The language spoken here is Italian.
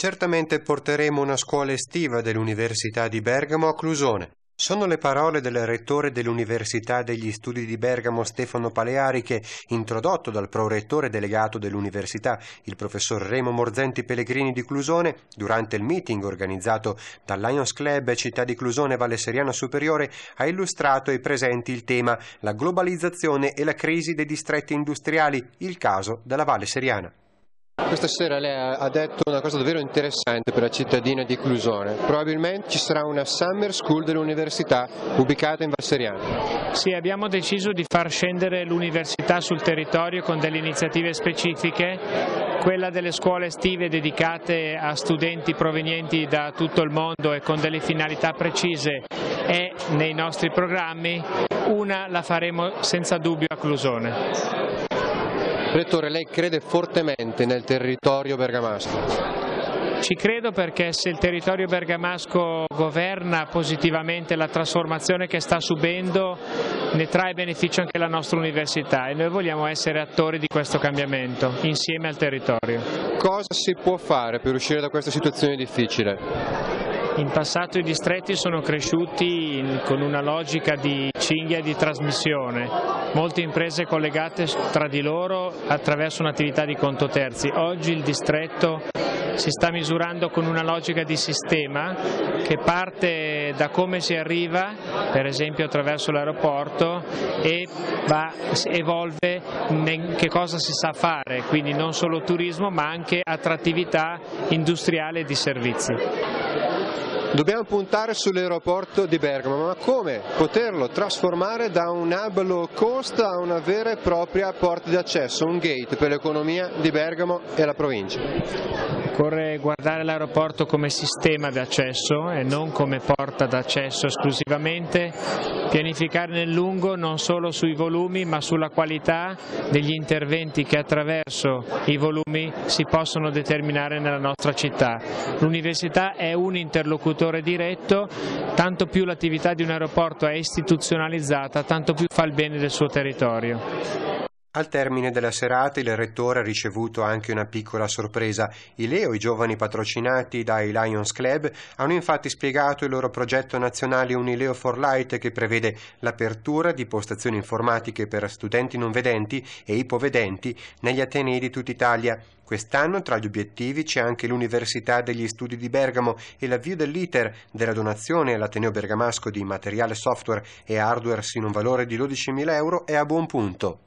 Certamente porteremo una scuola estiva dell'Università di Bergamo a Clusone. Sono le parole del rettore dell'Università degli Studi di Bergamo Stefano Paleari che, introdotto dal prorettore delegato dell'Università, il professor Remo Morzenti Pellegrini di Clusone, durante il meeting organizzato dal Lions Club Città di Clusone Valle Seriana Superiore, ha illustrato ai presenti il tema la globalizzazione e la crisi dei distretti industriali, il caso della Valle Seriana. Questa sera lei ha detto una cosa davvero interessante per la cittadina di Clusone. Probabilmente ci sarà una summer school dell'università ubicata in Valseriana. Sì, abbiamo deciso di far scendere l'università sul territorio con delle iniziative specifiche, quella delle scuole estive dedicate a studenti provenienti da tutto il mondo e con delle finalità precise è nei nostri programmi, una la faremo senza dubbio a Clusone. Rettore, lei crede fortemente nel territorio bergamasco? Ci credo perché se il territorio bergamasco governa positivamente la trasformazione che sta subendo ne trae beneficio anche la nostra università e noi vogliamo essere attori di questo cambiamento insieme al territorio. Cosa si può fare per uscire da questa situazione difficile? In passato i distretti sono cresciuti con una logica di cinghia di trasmissione, molte imprese collegate tra di loro attraverso un'attività di conto terzi. Oggi il distretto si sta misurando con una logica di sistema che parte da come si arriva, per esempio attraverso l'aeroporto, e va, evolve in che cosa si sa fare, quindi non solo turismo ma anche attrattività industriale e di servizi. Dobbiamo puntare sull'aeroporto di Bergamo, ma come poterlo trasformare da un hub low cost a una vera e propria porta di accesso, un gate per l'economia di Bergamo e la provincia? Occorre guardare l'aeroporto come sistema di accesso e non come porta d'accesso esclusivamente, pianificare nel lungo non solo sui volumi ma sulla qualità degli interventi che attraverso i volumi si possono determinare nella nostra città. L'università è un interlocutore diretto, tanto più l'attività di un aeroporto è istituzionalizzata, tanto più fa il bene del suo territorio. Al termine della serata il rettore ha ricevuto anche una piccola sorpresa. I Leo, i giovani patrocinati dai Lions Club, hanno infatti spiegato il loro progetto nazionale Unileo for Light che prevede l'apertura di postazioni informatiche per studenti non vedenti e ipovedenti negli Atenei di tutta Italia. Quest'anno tra gli obiettivi c'è anche l'Università degli Studi di Bergamo e l'avvio dell'iter della donazione all'Ateneo Bergamasco di materiale software e hardware sino a un valore di 12.000 euro è a buon punto.